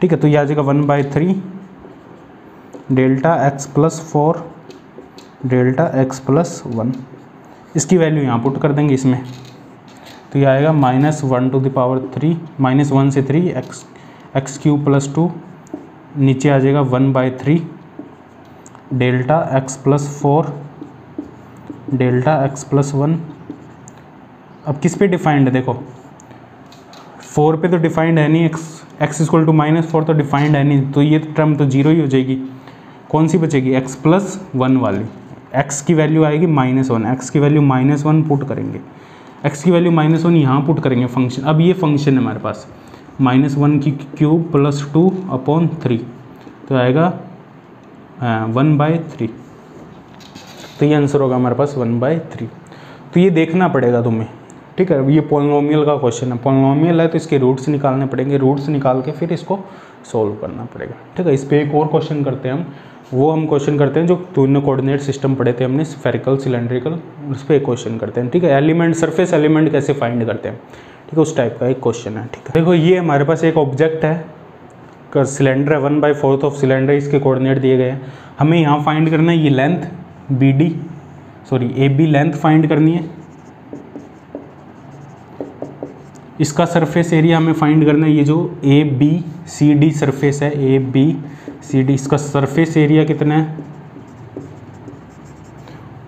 ठीक है तो ये आ जाएगा one by three delta x plus four, delta x plus one. इसकी वैल्यू यहाँ पुट कर देंगे इसमें। तो ये आएगा minus one to the power three, minus one से three, x x cube plus two, नीचे आ जाएगा one by three, delta x plus four, delta x plus one. अब किस पे डिफाइंड है? देखो, फोर पे तो डिफाइंड है नहीं, x x equal to minus four तो डिफाइंड है नहीं तो ये टर्म तो ज़ीरो ही हो जाएगी। कौन सी बचेगी? एक्स प्लस वन वाली। एक्स की वैल्यू आएगी माइनस वन एक्स की वैल्यू माइनस वन पुट करेंगे। एक्स की वैल्यू माइनस वन यहाँ पुट करेंगे फ़ंक्शन अब ये फ़ंक्शन है हमारे पास। माइनस वन की cube plus two upon three तो आएगा वन बाय थ्री तो ये आंसर होगा हमारे पास वन बाय थ्री तो ये देखना पड़ेगा तुम्हें। ठीक है ये पोलिनोमियल का क्वेश्चन है। पोलोमियल है तो इसके रूट्स निकालने पड़ेंगे। रूट्स निकाल के फिर इसको सोल्व करना पड़ेगा। ठीक है, इस पर एक और क्वेश्चन करते हैं हम। वो हम क्वेश्चन करते हैं जो तीनों कोऑर्डिनेट सिस्टम पढ़े थे हमने स्फेरिकल सिलेंड्रिकल उस पर एक क्वेश्चन करते हैं, ठीक है? एलिमेंट सरफेस एलिमेंट कैसे फाइंड करते हैं? ठीक है, उस टाइप का एक क्वेश्चन है, ठीक है? देखो, ये हमारे पास एक ऑब्जेक्ट है सिलेंडर है one by fourth of cylinder इसके कोऑर्डिनेट दिए गए हैं। हमें यहाँ फाइंड करना है ये length B D sorry A B length find करनी है। इसका सरफेस एरिया हमें फाइंड करना है ये जो A B C D surface है ए बी सी डी इसका सरफेस एरिया कितना है?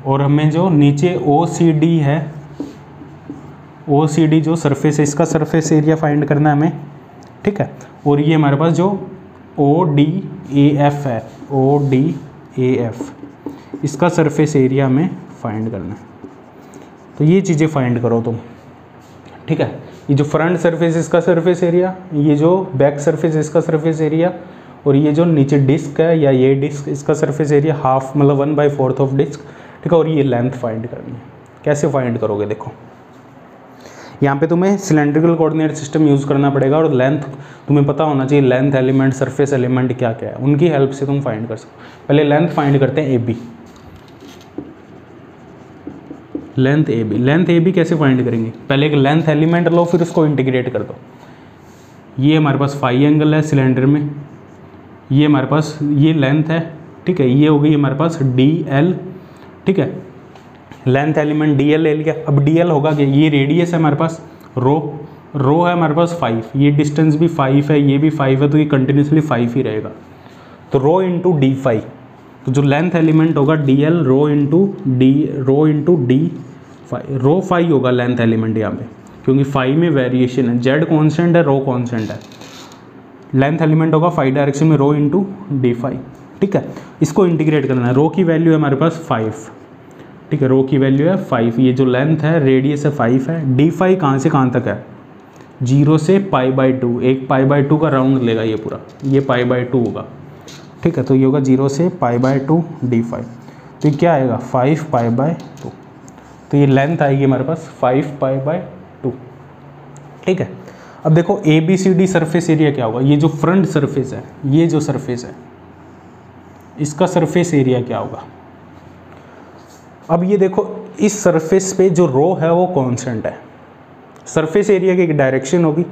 और हमें जो नीचे ओ सी डी है ओ सी डी जो सरफेस है, इसका सरफेस एरिया फाइंड करना है हमें, ठीक है? और ये हमारे पास जो ओ डी ए एफ़ है ओ डी ए एफ़ इसका सरफेस एरिया हमें फाइंड करना है। तो ये चीज़ें फाइंड करो तुम, ठीक है? ये जो फ्रंट सरफेस इसका सरफेस एरिया ये जो बैक सरफेस इसका सरफेस एरिया और ये जो नीचे डिस्क है या ये डिस्क इसका सरफेस एरिया हाफ़ मतलब one by fourth of disc ठीक है, और ये लेंथ फाइंड करनी है। कैसे फाइंड करोगे, देखो। यहाँ पे तुम्हें सिलेंड्रिकल कोऑर्डिनेट सिस्टम यूज़ करना पड़ेगा और लेंथ तुम्हें पता होना चाहिए लेंथ एलिमेंट सरफेस एलिमेंट क्या क्या है। उनकी हेल्प से तुम फाइंड कर सकते पहले लेंथ फाइंड करते हैं A B length A B length A B कैसे फाइंड करेंगे? पहले एक लेंथ एलिमेंट लो, फिर उसको इंटीग्रेट कर दो। ये हमारे पास फाइव एंगल है सिलेंडर में। ये हमारे पास ये लेंथ है, ठीक है? ये हो गई हमारे पास डी एल ठीक है? लेंथ एलिमेंट डी एल ले लिया अब डी एल होगा कि ये रेडियस है हमारे पास रो रो है हमारे पास फाइव ये डिस्टेंस भी फाइव है, ये भी फाइव है तो ये कंटिन्यूसली फाइव ही रहेगा। तो रो इंटू डी फाइव तो जो लेंथ एलिमेंट होगा d l rho into d rho into d phi rho phi होगा लेंथ एलिमेंट यहाँ पे, क्योंकि फाइव में वेरिएशन है। जेड कॉन्सेंट है रो कॉन्सेंट है। लेंथ एलिमेंट होगा फाइव डायरेक्शन में रो इंटू डी फाइव ठीक है? इसको इंटीग्रेट करना है। रो की वैल्यू है हमारे पास फाइव ठीक है? रो की वैल्यू है फाइव ये जो लेंथ है रेडियस है फाइव है डी फाइव कहाँ से कहाँ तक है? ज़ीरो से पाई बाई टू एक पाई बाई टू का राउंड लेगा ये पूरा, ये पाई बाई टू होगा, ठीक है? तो ये होगा ज़ीरो से pi by two d phi तो ये क्या आएगा? फाइव पाई बाय टू तो ये लेंथ आएगी हमारे पास फाइव पाई बाय टू ठीक है? अब देखो A B C D surface area क्या होगा? ये जो फ्रंट सरफेस है, ये जो सरफेस है, इसका सरफेस एरिया क्या होगा? अब ये देखो, इस सरफेस पे जो रो है, वो कॉन्सेंट है। सरफेस एरिया की एक डायरेक्शन होगी।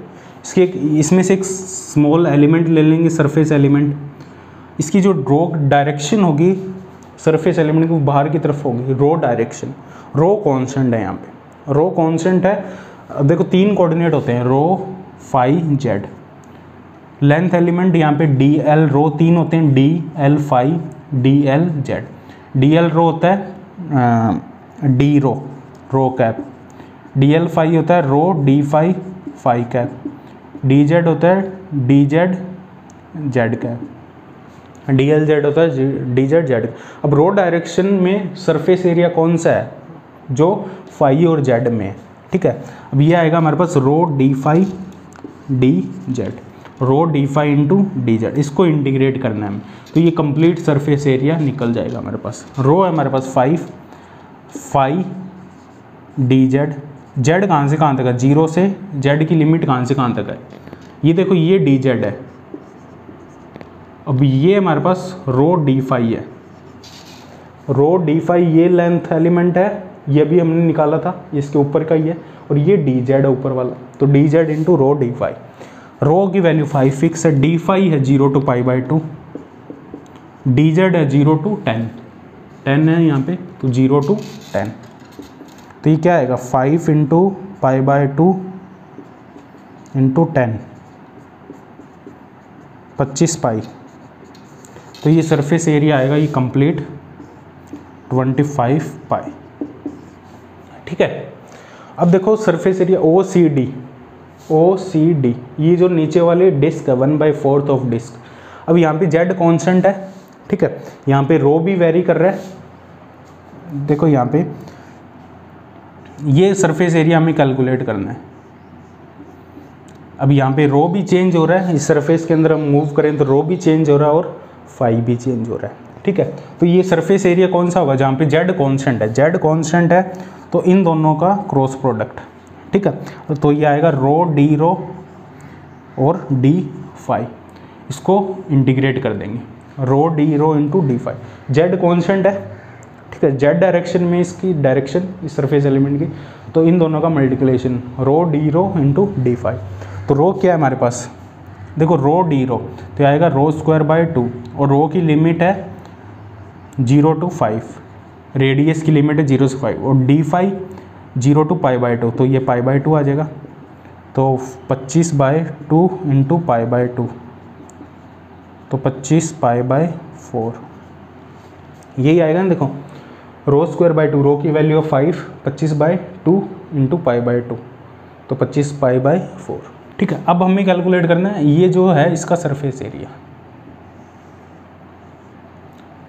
इसकी एक, इसमें से एक स्मॉल एलिमेंट ले लेंगे सरफेस एलिमेंट इसकी जो रो डायरेक्शन होगी सरफेस एलिमेंट की बाहर की तरफ़ होगी। रो डायरेक्शन रो कॉन्सेंट है यहाँ पे। रो कॉन्सेंट है। देखो, तीन कोऑर्डिनेट होते हैं। Rho phi z. Length element यहाँ पे डी एल रो तीन होते हैं, d l phi d l z. D l rho होता है d rho rho cap. D l phi होता है, rho, d phi phi cap. D z होता है, d z z cap. D l z होता है, डी जेड जेड अब रो डायरेक्शन में सरफेस एरिया कौन सा है? जो फाइव और जेड में है। ठीक है? अब ये आएगा हमारे पास rho, d phi d z rho d phi into d z इसको इंटीग्रेट करना है। तो ये कंप्लीट सरफेस एरिया निकल जाएगा हमारे पास। रो है हमारे पास phi phi d z z कहाँ से कहाँ तक है? ज़ीरो से जेड की लिमिट कहाँ से कहाँ तक है? ये देखो, ये डी जेड है। अब ये हमारे पास रो डी फाइव है। रो डी फाइव ये लेंथ एलिमेंट है। ये भी हमने निकाला था, इसके ऊपर का ही है। और ये डी जेड है ऊपर वाला। तो d z into rho d phi rho की वैल्यू फाइव फिक्स है डी फाइव है zero to pi by two d z है ज़ीरो टू टेन टेन है यहाँ पे तो ज़ीरो टू टेन तो ये क्या आएगा? Five into pi by two into ten पच्चीस पाई तो ये सरफेस एरिया आएगा, ये कंप्लीट ट्वेंटी फाइव पाई ठीक है? अब देखो surface area O C D O C D ये जो नीचे वाले डिस्क है one by fourth of disc अब यहाँ पे जेड कॉन्स्टेंट है, ठीक है? यहाँ पे रो भी वेरी कर रहा है। देखो यहाँ पे, ये सरफेस एरिया हमें कैलकुलेट करना है। अब यहाँ पे रो भी चेंज हो रहा है, इस सरफेस के अंदर हम मूव करें तो रो भी चेंज हो रहा है और फाइव भी चेंज हो रहा है, ठीक है? तो ये सरफेस एरिया कौन सा होगा? जहाँ पे जेड कॉन्स्टेंट है। जेड कॉन्स्टेंट है तो इन दोनों का क्रॉस प्रोडक्ट ठीक है? तो ये आएगा रो डी रो और डी फाइव इसको इंटीग्रेट कर देंगे। Rho d rho into d phi z constant है, ठीक है? जेड डायरेक्शन में इसकी डायरेक्शन इस सरफेस एलिमेंट की। तो इन दोनों का multiplication rho d rho into d phi तो रो क्या है हमारे पास? देखो रो डी रो तो आएगा रो स्क्वायर बाय टू और रो की लिमिट है ज़ीरो टू फाइव रेडियस की लिमिट है ज़ीरो से फाइव और d phi zero to pi by two तो ये पाई बाई टू आ जाएगा। तो 25 by two into pi by two तो 25 पाई बाय फोर। यही आएगा ना, देखो, rho square by two, rho की वैल्यू ऑफ़ फाइव, पच्चीस by two into pi by two तो पच्चीस पाई बाय फोर। ठीक है, अब हमें कैलकुलेट करना है, ये जो है इसका सरफेस एरिया।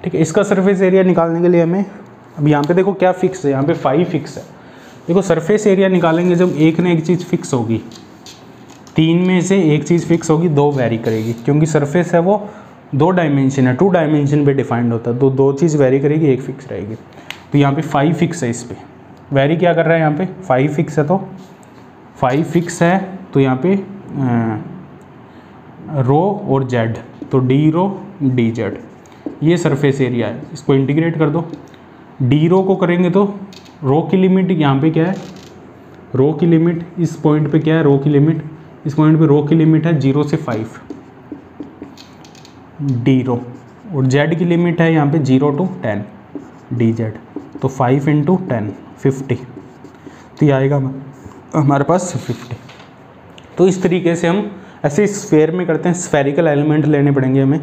ठीक है, इसका सरफेस एरिया निकालने के लिए हमें, अब यहाँ पे देखो क्या फिक्स है, यहाँ पे फाइव फिक्स है। देखो सरफेस एरिया निकालेंगे जब एक ना एक चीज़ फिक्स होगी। तीन में से एक चीज़ फिक्स होगी, दो वेरी करेगी। क्योंकि सरफेस है वो दो डायमेंशन है टू डायमेंशन पे डिफाइंड होता है। तो दो चीज़ वेरी करेगी, एक फिक्स रहेगी। तो यहाँ पे फाइव फिक्स है इस पर वेरी क्या कर रहा है यहाँ पे? फाइव फिक्स है तो? फाइव फिक्स है तो यहाँ पे रो और जेड तो डी रो डी जेड ये सरफेस एरिया है। इसको इंटीग्रेट कर दो। डी रो को करेंगे तो रो की लिमिट यहाँ पे क्या है? रो की लिमिट इस पॉइंट पे क्या है? रो की लिमिट। इस पॉइंट पे रो की लिमिट है ज़ीरो से फाइव डी रो। और जेड की लिमिट है यहाँ पे zero to ten. D Z. तो फाइव इंटू टेन फिफ्टी तो ये आएगा हमारे पास फिफ्टी तो इस तरीके से हम ऐसे स्फेयर में करते हैं स्फेरिकल एलिमेंट लेने पड़ेंगे हमें।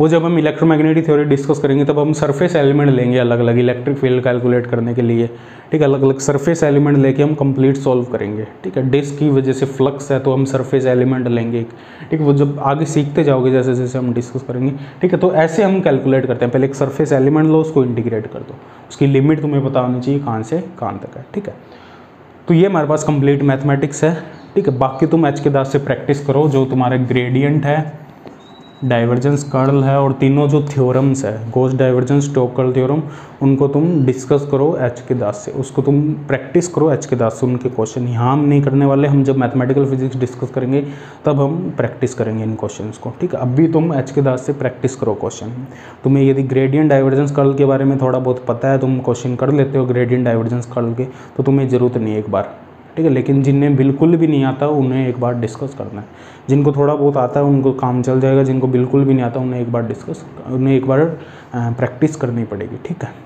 वो जब हम इलेक्ट्रोमैग्नेटिक थ्योरी डिस्कस करेंगे, तब हम सरफेस एलिमेंट लेंगे अलग अलग इलेक्ट्रिक फ़ील्ड कैलकुलेट करने के लिए, ठीक है? अलग अलग सरफेस एलिमेंट लेके हम कंप्लीट सॉल्व करेंगे, ठीक है? डिस्क की वजह से फ्लक्स है तो हम सरफेस एलिमेंट लेंगे, ठीक है? वो जब आगे सीखते जाओगे, जैसे जैसे हम डिस्कस करेंगे, ठीक है? तो ऐसे हम कैलकुलेट करते हैं। पहले एक सरफेस एलिमेंट लो, उसको इंटीग्रेट कर दो। उसकी लिमिट तुम्हें पता होनी चाहिए कहाँ से, कहाँ तक है, ठीक है? तो ये हमारे पास कंप्लीट मैथमेटिक्स है, ठीक है? बाकी तुम एच के दास से प्रैक्टिस करो, जो तुम्हारा ग्रेडियंट है डाइवर्जेंस कर्ल है और तीनों जो थ्योरम्स है गोस डाइवर्जेंस स्टोकल थ्योरम उनको तुम डिस्कस करो एच के दास से। उसको तुम प्रैक्टिस करो एच के दास से उनके क्वेश्चन यहाँ हम नहीं करने वाले, हम जब मैथमेटिकल फिजिक्स डिस्कस करेंगे, तब हम प्रैक्टिस करेंगे इन क्वेश्चन को, ठीक है? अब भी तुम एच के दास से प्रैक्टिस करो क्वेश्चन तुम्हें यदि ग्रेडियंट डाइवर्जेंस कर्ल के बारे में थोड़ा बहुत पता है, तुम क्वेश्चन कर लेते हो ग्रेडियंट डाइवर्जेंस कर्ल के तो तुम्हें ज़रूरत नहीं एक बार, ठीक है? लेकिन जिन्हें बिल्कुल भी नहीं आता, उन्हें एक बार डिस्कस करना है। जिनको थोड़ा बहुत आता है, उनको काम चल जाएगा, जिनको बिल्कुल भी नहीं आता, उन्हें एक बार डिस्कस उन्हें एक बार प्रैक्टिस करनी पड़ेगी, ठीक है?